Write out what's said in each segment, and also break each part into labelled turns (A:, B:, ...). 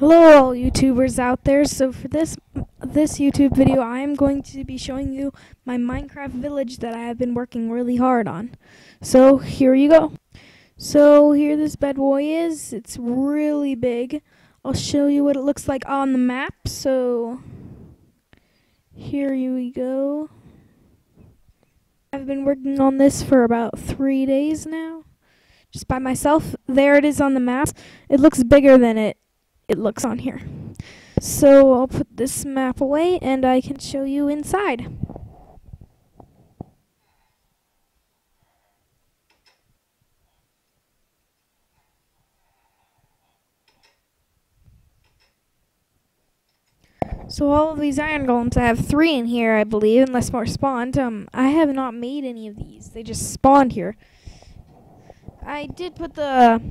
A: Hello all YouTubers out there. So for this this YouTube video I am going to be showing you my Minecraft village that I have been working really hard on. So here you go. So here this bad boy is. It's really big. I'll show you what it looks like on the map. So here you go. I've been working on this for about three days now. Just by myself. There it is on the map. It looks bigger than it it looks on here. So I'll put this map away and I can show you inside. So all of these iron golems, I have three in here, I believe, unless more spawned. Um, I have not made any of these. They just spawned here. I did put the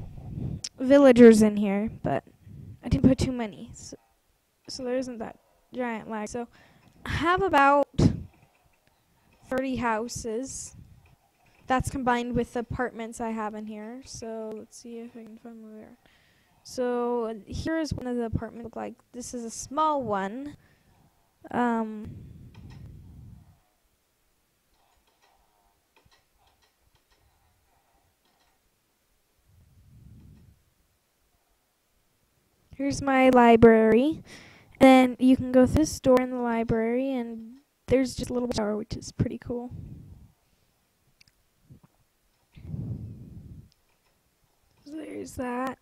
A: villagers in here, but didn't put too many, so, so there isn't that giant lag. So I have about 30 houses. That's combined with the apartments I have in here. So let's see if I can find where. So here's one of the apartments look like. This is a small one. Um, Here's my library. And you can go through this door in the library, and there's just a little tower, which is pretty cool. So there's that.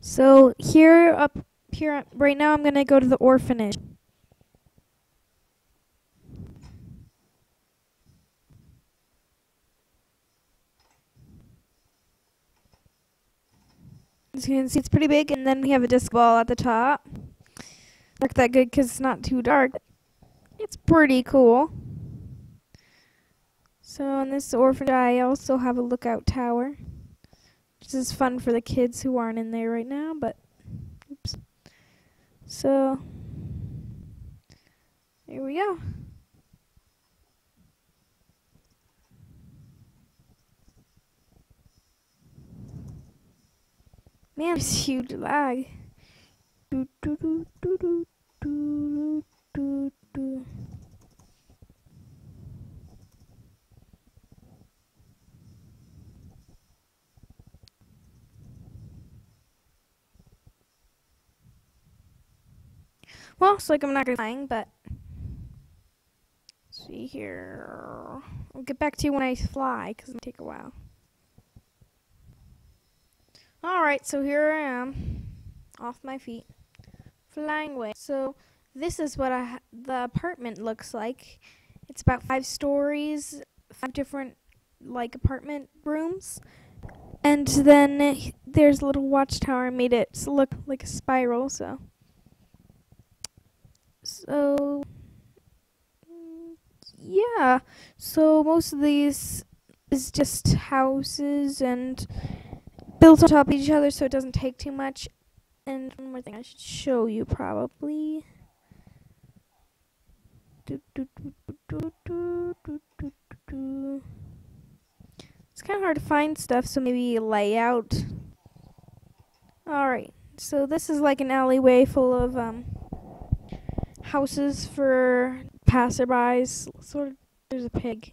A: So here up here right now I'm going to go to the orphanage. As you can see, it's pretty big, and then we have a disc ball at the top. Look that good because it's not too dark. It's pretty cool. So on this orphanage, I also have a lookout tower. This is fun for the kids who aren't in there right now, but. So, here we go. Man, it's huge lag. Do, do, do, do, do, do, do, do. Well, it's like I'm not flying, but Let's see here. I'll get back to you when I fly, because it'll take a while. Alright, so here I am, off my feet, flying away. So this is what I the apartment looks like. It's about five stories, five different like apartment rooms. And then there's a little watchtower. I made it look like a spiral, so so, yeah. So most of these is just houses and built on top of each other so it doesn't take too much. And one more thing I should show you probably. It's kind of hard to find stuff, so maybe layout. Alright, so this is like an alleyway full of um, houses for passerbys. Sort of, there's a pig,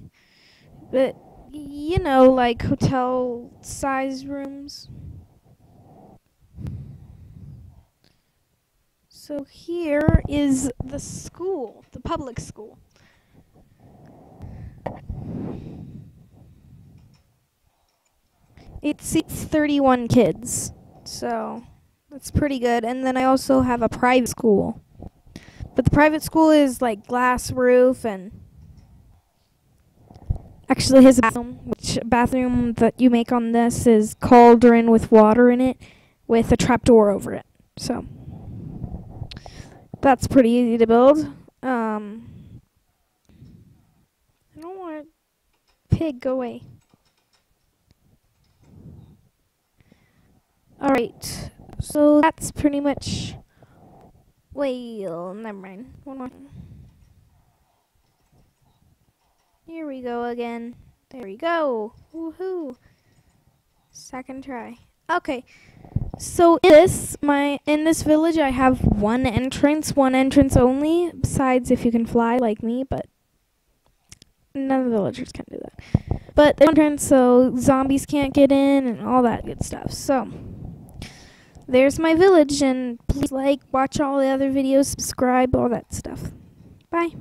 A: but you know, like hotel size rooms. So here is the school, the public school. It seats 31 kids, so that's pretty good. And then I also have a private school. But the private school is like glass roof and actually his bathroom, which bathroom that you make on this is cauldron with water in it with a trapdoor over it. So that's pretty easy to build. Um, I don't want pig go away. Alright, so that's pretty much Oh, never mind. One more. Here we go again. There we go. Woohoo. Second try. Okay. So in this my in this village I have one entrance, one entrance only, besides if you can fly like me, but none of the villagers can do that. But entrance so zombies can't get in and all that good stuff. So there's my village and please like, watch all the other videos, subscribe, all that stuff. Bye.